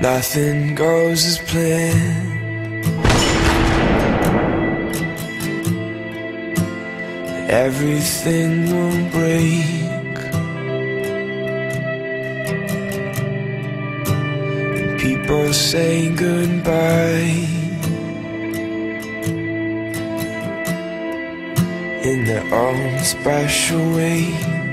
Nothing goes as planned. Everything will break. People say goodbye in their own special way.